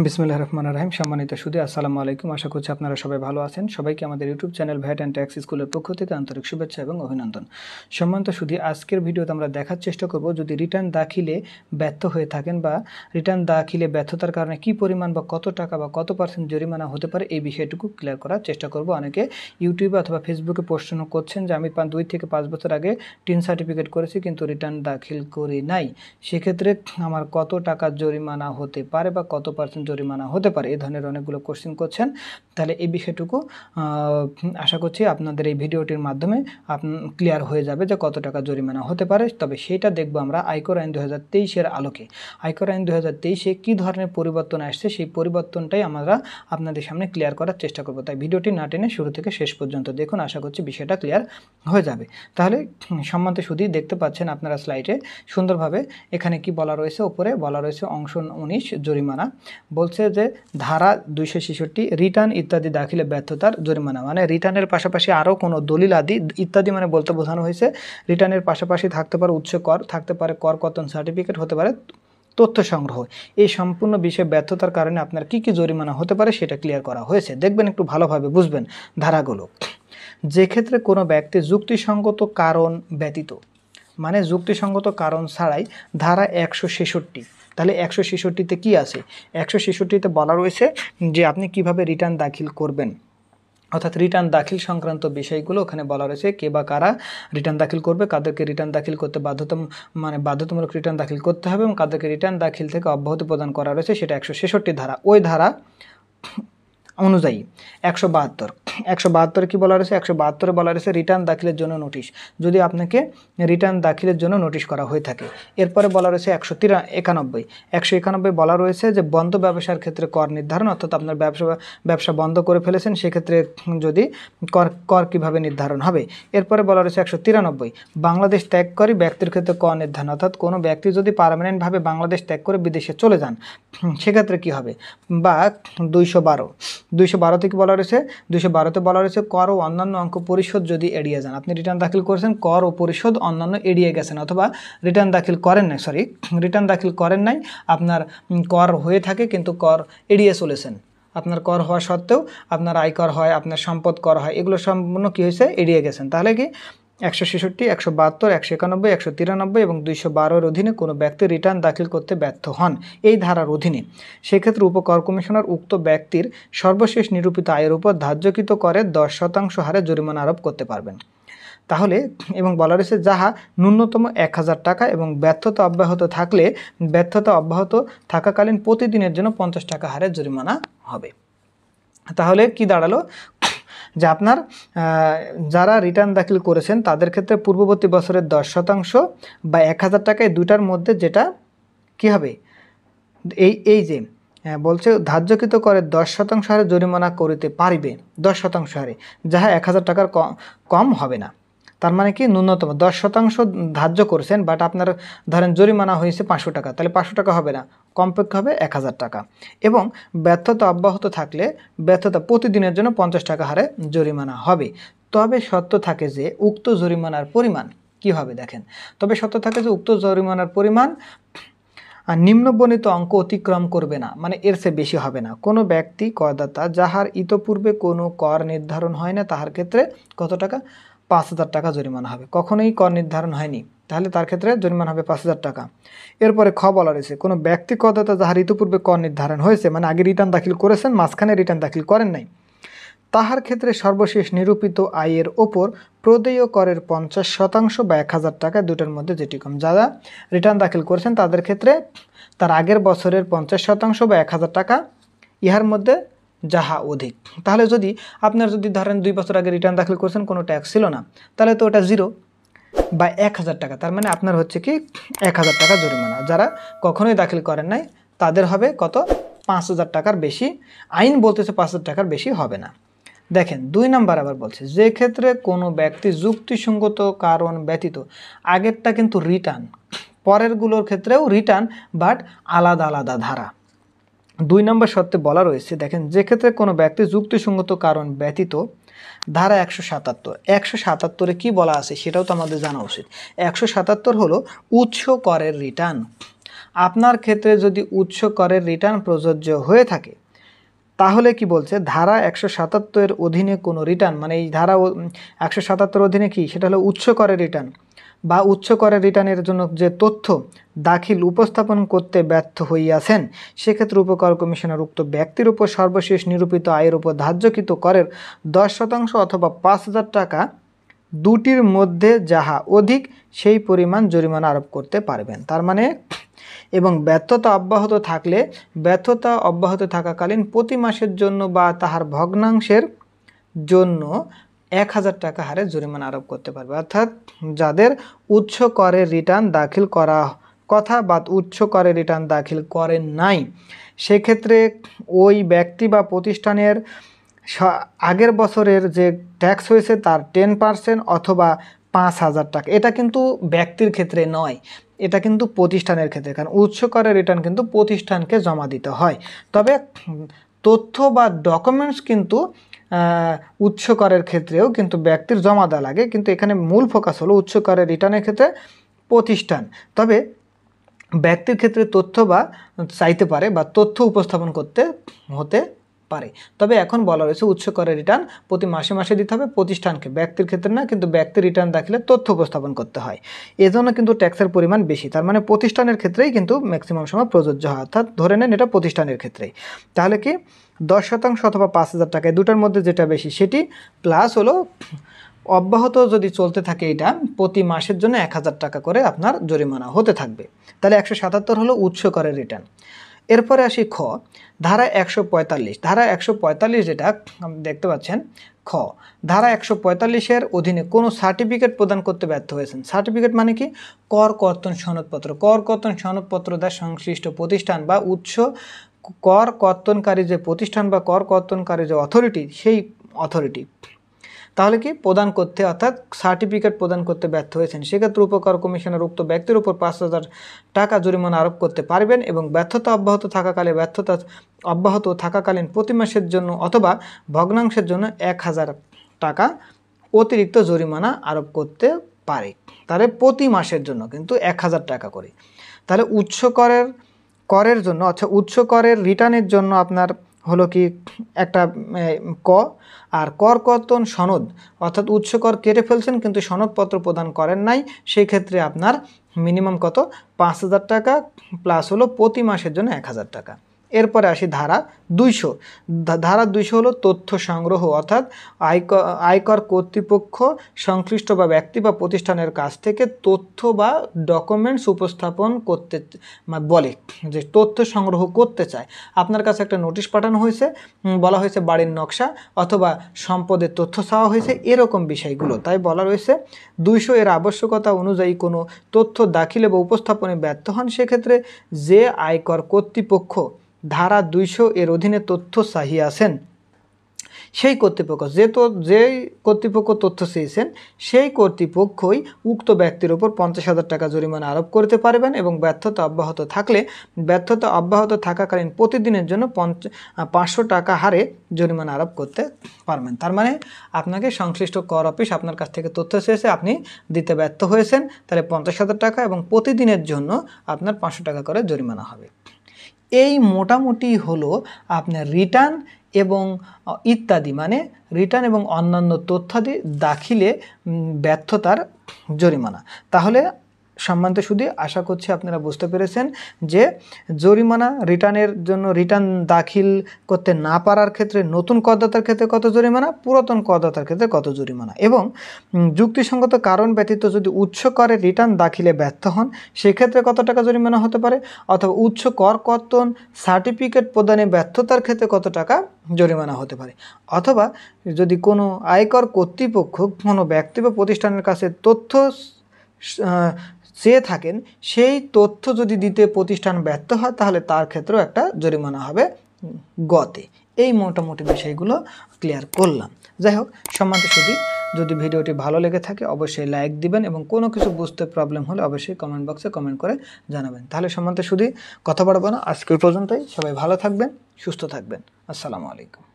বিসমিল্লাহ রহমান রাহিম। সম্মানিত সুদী, আসসালামু আলাইকুম। আশা করছি আপনারা সবাই ভালো আছেন। সবাইকে আমাদের YouTube channel VAT and tax স্কুলের পক্ষ থেকে আন্তরিক শুভেচ্ছা এবং অভিনন্দন। সম্মানিত সুদী, আজকের ভিডিওতে আমরা দেখার চেষ্টা করব যদি রিটার্ন দাখিলে ব্যর্থ হয়ে থাকেন বা রিটার্ন দাখিলে ব্যর্থতার কারণে কি পরিমাণ বা কত টাকা বা কত পার্সেন্ট জরিমানা হতে পারে এই বিষয়টুকু ক্লিয়ার করার চেষ্টা করব। অনেকে ইউটিউবে অথবা ফেসবুকে প্রশ্ন করছেন যে, আমি দুই থেকে পাঁচ বছর আগে টিন সার্টিফিকেট করেছি কিন্তু রিটার্ন দাখিল করি নাই। সেক্ষেত্রে আমার কত টাকা জরিমানা হতে পারে বা কত পার্সেন্ট জরিমানা হতে পারে এই ধরনের অনেকগুলো কোশ্চেন করছেন। তাহলে এই বিষয়টুকু আশা করছি আপনাদের এই ভিডিওটির মাধ্যমে ক্লিয়ার হয়ে যাবে যে কত টাকা জরিমানা হতে পারে। তবে সেটা দেখব আমরা আয়কর আইন দু হাজার আলোকে। আয়কর আইন দু হাজার কী ধরনের পরিবর্তন আসছে, সেই পরিবর্তনটাই আমরা আপনাদের সামনে ক্লিয়ার করার চেষ্টা করব। তাই ভিডিওটি না টেনে শুরু থেকে শেষ পর্যন্ত দেখুন, আশা করছি বিষয়টা ক্লিয়ার হয়ে যাবে। তাহলে সম্মান্ত শুধুই দেখতে পাচ্ছেন আপনারা স্লাইডে সুন্দরভাবে এখানে কি বলা রয়েছে? ওপরে বলা রয়েছে অংশ উনিশ, জরিমানা। বলছে যে ধারা দুইশো ছেষট্টি, রিটার্ন ইত্যাদি দাখিলে ব্যর্থতার জরিমানা। মানে রিটার্নের পাশাপাশি আরও কোনো দলিল আদি ইত্যাদি মানে বলতে বোঝানো হয়েছে। রিটার্নের পাশাপাশি থাকতে পারে উচ্চ কর, থাকতে পারে কর কতন সার্টিফিকেট হতে পারে তথ্য সংগ্রহ। এই সম্পূর্ণ বিষয়ে ব্যর্থতার কারণে আপনার কি কি জরিমানা হতে পারে সেটা ক্লিয়ার করা হয়েছে। দেখবেন একটু ভালোভাবে বুঝবেন ধারাগুলো। যে ক্ষেত্রে কোনো ব্যক্তি যুক্তিসঙ্গত কারণ ব্যতীত মানে যুক্তিসঙ্গত কারণ ছাড়াই ধারা একশো ছেষট্টি। তাহলে একশো ছেষট্টিতে কী আছে? একশো ছেষট্টিতে বলা রয়েছে যে আপনি কীভাবে রিটার্ন দাখিল করবেন। অর্থাৎ রিটার্ন দাখিল সংক্রান্ত বিষয়গুলো ওখানে বলা রয়েছে কে বা কারা রিটার্ন দাখিল করবে, কাদেরকে রিটার্ন দাখিল করতে বাধ্যতা মানে বাধ্যতামূলক রিটার্ন দাখিল করতে হবে এবং কাদেরকে রিটার্ন দাখিল থেকে অব্যাহতি প্রদান করা রয়েছে সেটা একশো ছেষট্টি ধারা। ওই ধারা অনুযায়ী, একশো বাহাত্তর। একশো বাহাত্তরে কী বলা রয়েছে একশো বাহাত্তরে বলা রয়েছে রিটার্ন দাখিলের জন্য নোটিশ যদি আপনাকে রিটার্ন দাখিলের জন্য নোটিশ করা হয়ে থাকে। এরপরে বলা রয়েছে একশো তিরা একানব্বই একশো একানব্বই বলা রয়েছে যে, বন্ধ ব্যবসার ক্ষেত্রে কর নির্ধারণ, অর্থাৎ আপনার ব্যবসা ব্যবসা বন্ধ করে ফেলেছেন, সেক্ষেত্রে যদি কর কর কীভাবে নির্ধারণ হবে? এরপরে বলা রয়েছে একশো তিরানব্বই। বাংলাদেশ ত্যাগ করে ব্যক্তির ক্ষেত্রে কর নির্ধারণ, অর্থাৎ কোনো ব্যক্তি যদি পারমানেন্টভাবে বাংলাদেশ ত্যাগ করে বিদেশে চলে যান, সেক্ষেত্রে কী হবে? বা দুইশো বারো। দুইশো বারোতে কি বলা রয়েছে। দুইশো বারোতে বলা রয়েছে, কর ও অন্যান্য অঙ্ক পরিশোধ যদি এড়িয়ে যান। আপনি রিটার্ন দাখিল করেছেন, কর ও পরিশোধ অন্যান্য এড়িয়ে গেছেন, অথবা রিটার্ন দাখিল করেন নাই সরি রিটার্ন দাখিল করেন নাই, আপনার কর হয়ে থাকে, কিন্তু কর এড়িয়ে চলেছেন। আপনার কর হওয়া সত্ত্বেও আপনার আয়কর হয়, আপনার সম্পদ কর হয়, এগুলো সম্পূর্ণ কী হয়েছে? এড়িয়ে গেছেন। তাহলে কি? একশো ছেষট্টি, একশো বাহাত্তর, একশো একানব্বই, একশো তিরানব্বই এবং দুইশো বারোর অধীনে কোনো ব্যক্তি রিটার্ন দাখিল করতে ব্যর্থ হন এই ধারার অধীনে। সেক্ষেত্রে উপকর কমিশনার উক্ত ব্যক্তির সর্বশেষ নিরূপিত আয়ের উপর ধার্যকৃত করে দশ শতাংশ হারে জরিমানা আরোপ করতে পারবেন। তাহলে, এবং বলা রয়েছে, যাহা ন্যূনতম এক হাজার টাকা এবং ব্যর্থতা অব্যাহত থাকলে, ব্যর্থতা অব্যাহত থাকাকালীন প্রতিদিনের জন্য পঞ্চাশ টাকা হারে জরিমানা হবে। তাহলে কি দাঁড়াল? যে আপনার যারা রিটার্ন দাখিল করেছেন, তাদের ক্ষেত্রে পূর্ববর্তী বছরের দশ শতাংশ বা এক হাজার টাকায় দুটার মধ্যে যেটা কি হবে? এই এই যে বলছে ধার্যকৃত করে দশ শতাংশ হারে জরিমানা করিতে পারিবে, দশ শতাংশ হারে, যাহা এক হাজার টাকার কম হবে না। তার মানে কি? ন্যূনতম। দশ শতাংশ ধার্য করছেন বাট আপনার ধরেন জরিমানা হয়েছে পাঁচশো টাকা, তাহলে পাঁচশো টাকা হবে না। কমপক্ষে হবে এক হাজার টাকা। এবং ব্যর্থতা অব্যাহত থাকলে ব্যর্থতা প্রতিদিনের জন্য পঞ্চাশ টাকা হারে জরিমানা হবে। তবে সত্য থাকে যে, উক্ত জরিমানার পরিমাণ কি হবে দেখেন। তবে সত্য থাকে যে, উক্ত জরিমানার পরিমাণ নিম্নবর্ণিত অঙ্ক অতিক্রম করবে না মানে এর চেয়ে বেশি হবে না। কোনো ব্যক্তি, করদাতা, যাহার ইতপূর্বে কোনো কর নির্ধারণ হয় না, তাহার ক্ষেত্রে কত টাকা? পাঁচ হাজার টাকা জরিমানা হবে। কখনোই কর নির্ধারণ হয়নি। তাহলে তার ক্ষেত্রে জরিমানা হবে পাঁচ হাজার টাকা। এরপরে খ বলা রয়েছে, কোনো ব্যক্তি করদাতা যাহার ইতিপূর্বে কর নির্ধারণ হয়েছে মানে আগে রিটার্ন দাখিল করেছেন, মাঝখানে রিটার্ন দাখিল করেন নাই, তাহার ক্ষেত্রে সর্বশেষ নিরূপিত আয়ের ওপর প্রদেয় করের পঞ্চাশ শতাংশ বা এক হাজার টাকা দুটোর মধ্যে যেটি কম। যারা রিটার্ন দাখিল করেছেন, তাদের ক্ষেত্রে তার আগের বছরের পঞ্চাশ শতাংশ বা এক হাজার টাকা, ইহার মধ্যে যাহা অধিক। তাহলে যদি আপনার যদি ধরেন দুই বছর আগে রিটার্ন দাখিল করেছেন, কোনো ট্যাক্স ছিল না, তাহলে তো ওটা জিরো বা এক হাজার টাকা। তার মানে আপনার হচ্ছে কি এক হাজার টাকা জরিমানা। যারা কখনোই দাখিল করেন নাই, তাদের হবে কত? পাঁচ হাজার টাকার বেশি। আইন বলতেছে পাঁচ হাজার টাকার বেশি হবে না। দেখেন, দুই নাম্বার আবার বলছে, যে ক্ষেত্রে কোনো ব্যক্তি যুক্তিসঙ্গত কারণ ব্যতীত আগেরটা কিন্তু রিটার্ন পরেরগুলোর ক্ষেত্রেও রিটার্ন বাট আলাদা আলাদা ধারা। দুই নম্বর শর্তে বলা রয়েছে, দেখেন, যে ক্ষেত্রে কোনো ব্যক্তি যুক্তিসঙ্গত কারণ ব্যতীত ধারা একশো সাতাত্তর। একশো সাতাত্তরে কী বলা আছে সেটাও তো আমাদের জানা উচিত। একশো সাতাত্তর হলো উৎস করের রিটার্ন আপনার ক্ষেত্রে যদি উৎস করের রিটার্ন প্রযোজ্য হয়ে থাকে, তাহলে কি বলছে? ধারা একশো সাতাত্তরের অধীনে কোনো রিটার্ন মানে এই ধারা একশো সাতাত্তর অধীনে কি? সেটা হলো উৎস করের রিটার্ন বা উচ্চ করের রিটার্নের জন্য যে তথ্য দাখিল উপস্থাপন করতে ব্যর্থ হইয়াছেন, সেক্ষেত্রে উপকর কমিশনের উক্ত ব্যক্তির উপর সর্বশেষ নিরূপিত আয়ের উপর ধার্যকৃত করের দশ শতাংশ অথবা পাঁচ হাজার টাকা দুটির মধ্যে যাহা অধিক, সেই পরিমাণ জরিমানা আরোপ করতে পারবেন। তার মানে এবং ব্যর্থতা অব্যাহত থাকলে, ব্যর্থতা অব্যাহত থাকাকালীন প্রতি মাসের জন্য বা তাহার ভগ্নাংশের জন্য এক হাজার টাকা হারে জরিমানা আরোপ করতে পারবে। অর্থাৎ যাদের উচ্চ করের রিটার্ন দাখিল করা কথা বা উচ্চ করের রিটার্ন দাখিল করেন নাই, সেক্ষেত্রে ওই ব্যক্তি বা প্রতিষ্ঠানের আগের বছরের যে ট্যাক্স হয়েছে তার টেন পার্সেন্ট অথবা পাঁচ হাজার টাকা। এটা কিন্তু ব্যক্তির ক্ষেত্রে নয়, এটা কিন্তু প্রতিষ্ঠানের ক্ষেত্রে। কারণ উৎস করের রিটার্ন কিন্তু প্রতিষ্ঠানকে জমা দিতে হয়। তবে তথ্য বা ডকুমেন্টস কিন্তু উচ্চ করের ক্ষেত্রেও কিন্তু ব্যক্তির জমা দেওয়া লাগে, কিন্তু এখানে মূল ফোকাস হলো উচ্চ করের রিটার্নের ক্ষেত্রে প্রতিষ্ঠান। তবে ব্যক্তির ক্ষেত্রে তথ্য বা চাইতে পারে বা তথ্য উপস্থাপন করতে হতে পারে। তবে এখন বলা রয়েছে উচ্চ করের রিটার্ন প্রতি মাসে মাসে দিতে হবে প্রতিষ্ঠানকে। ব্যক্তির ক্ষেত্রে না, কিন্তু ব্যক্তির রিটার্ন দাখিলে তথ্য উপস্থাপন করতে হয়। এজন্য কিন্তু ট্যাক্সের পরিমাণ বেশি। তার মানে প্রতিষ্ঠানের ক্ষেত্রেই কিন্তু ম্যাক্সিমাম সময় প্রযোজ্য হয়। অর্থাৎ ধরে নেন এটা প্রতিষ্ঠানের ক্ষেত্রেই। তাহলে কি দশ শতাংশ অথবা পাঁচ হাজার টাকায় দুটার মধ্যে যেটা বেশি, সেটি প্লাস হলো অব্যাহত যদি চলতে থাকে এটা, প্রতি মাসের জন্য এক হাজার টাকা করে আপনার জরিমানা হতে থাকবে। তাহলে একশো সাতাত্তর হলো উৎস করের রিটার্ন এরপরে আসি খ, ধারা একশো পঁয়তাল্লিশ। ধারা একশো পঁয়তাল্লিশ যেটা দেখতে পাচ্ছেন, খ, ধারা একশো পঁয়তাল্লিশের অধীনে কোনো সার্টিফিকেট প্রদান করতে ব্যর্থ হয়েছেন। সার্টিফিকেট মানে কি? কর কর্তন সনদপত্র। কর কর্তন সনদপত্র দেয় সংশ্লিষ্ট প্রতিষ্ঠান বা উৎস, কর কর্তনকারী যে প্রতিষ্ঠান বা কর কর্তনকারী যে অথরিটি সেই অথরিটি তাহলে কি প্রদান করতে, অর্থাৎ সার্টিফিকেট প্রদান করতে ব্যর্থ হয়েছেন। সেক্ষেত্রে উপকর কমিশনের উক্ত ব্যক্তির উপর পাঁচ হাজার টাকা জরিমানা আরোপ করতে পারবেন এবং ব্যর্থতা অব্যাহত থাকাকালে, ব্যর্থতা অব্যাহত থাকাকালীন প্রতি মাসের জন্য অথবা ভগ্নাংশের জন্য এক হাজার টাকা অতিরিক্ত জরিমানা আরোপ করতে পারে। তাহলে প্রতি মাসের জন্য কিন্তু এক হাজার টাকা করে। তাহলে উচ্চ করের করের জন্য অর্থাৎ উচ্চ করের রিটার্নের জন্য আপনার হলো কি একটা ক, আর কর, কর্তন, সনদ, অর্থাৎ উচ্চ কর কেটে ফেলছেন কিন্তু সনদপত্র প্রদান করেন নাই, সেই ক্ষেত্রে আপনার মিনিমাম কত? পাঁচ হাজার টাকা প্লাস হলো প্রতি মাসের জন্য এক হাজার টাকা। এরপরে আসি ধারা দুইশো। ধারা দুইশো হলো তথ্য সংগ্রহ, অর্থাৎ আয়কর আয়কর কর্তৃপক্ষ সংশ্লিষ্ট বা ব্যক্তি বা প্রতিষ্ঠানের কাছ থেকে তথ্য বা ডকুমেন্টস উপস্থাপন করতে বলে যে তথ্য সংগ্রহ করতে চায়। আপনার কাছে একটা নোটিশ পাঠানো হয়েছে বলা হয়েছে বাড়ির নকশা অথবা সম্পদের তথ্য চাওয়া হয়েছে, এরকম বিষয়গুলো। তাই বলা রয়েছে, দুইশো এর আবশ্যকতা অনুযায়ী কোনো তথ্য দাখিলে বা উপস্থাপনে ব্যর্থ হন, সেক্ষেত্রে যে আয়কর কর্তৃপক্ষ ধারা দুইশো এর অধীনে তথ্য চাহি চাহিয়াছেন সেই কর্তৃপক্ষ, যে তো যেই কর্তৃপক্ষ তথ্য চেয়েছেন, সেই কর্তৃপক্ষই উক্ত ব্যক্তির ওপর পঞ্চাশ হাজার টাকা জরিমানা আরোপ করতে পারবেন এবং ব্যর্থতা অব্যাহত থাকলে, ব্যর্থতা অব্যাহত থাকাকালীন প্রতিদিনের জন্য পঞ্চ, পাঁচশো টাকা হারে জরিমানা আরোপ করতে পারবেন। তার মানে আপনাকে সংশ্লিষ্ট কর অফিস আপনার কাছ থেকে তথ্য চেয়েছে, আপনি দিতে ব্যর্থ হয়েছেন, তাহলে পঞ্চাশ হাজার টাকা এবং প্রতিদিনের জন্য আপনার পাঁচশো টাকা করে জরিমানা হবে। এই মোটামুটি হলো আপনার রিটার্ন এবং ইত্যাদি মানে রিটার্ন এবং অন্যান্য তথ্যাদি দাখিলে ব্যর্থতার জরিমানা। তাহলে সম্মানিত শুধু আশা করছি আপনারা বুঝতে পেরেছেন যে জরিমানা রিটার্নের জন্য রিটার্ন দাখিল করতে না পারার ক্ষেত্রে নতুন করদাতার ক্ষেত্রে কত জরিমানা, পুরাতন করদাতার ক্ষেত্রে কত জরিমানা এবং যুক্তিসঙ্গত কারণ ব্যতীত যদি উচ্চ করে রিটার্ন দাখিলে ব্যর্থ হন, সেক্ষেত্রে কত টাকা জরিমানা হতে পারে? অথবা উচ্চ কর কর্তন সার্টিফিকেট প্রদানে ব্যর্থতার ক্ষেত্রে কত টাকা জরিমানা হতে পারে? অথবা যদি কোনো আয়কর কর্তৃপক্ষ কোনো ব্যক্তি বা প্রতিষ্ঠানের কাছে তথ্য চেয়ে থাকেন, সেই তথ্য যদি দিতে প্রতিষ্ঠান ব্যর্থ হয়, তাহলে তার ক্ষেত্রেও একটা জরিমানা হবে গতে। এই মোটামুটি বিষয়গুলো ক্লিয়ার করলাম। যাই হোক, সম্মানিত শুধু যদি ভিডিওটি ভালো লেগে থাকে, অবশ্যই লাইক দিবেন এবং কোনো কিছু বুঝতে প্রবলেম হলে অবশ্যই কমেন্ট বক্সে কমেন্ট করে জানাবেন। তাহলে সম্মানিত শুধু কথা বাড়বো না। আজকের পর্যন্তই। সবাই ভালো থাকবেন, সুস্থ থাকবেন। আসসালামু আলাইকুম।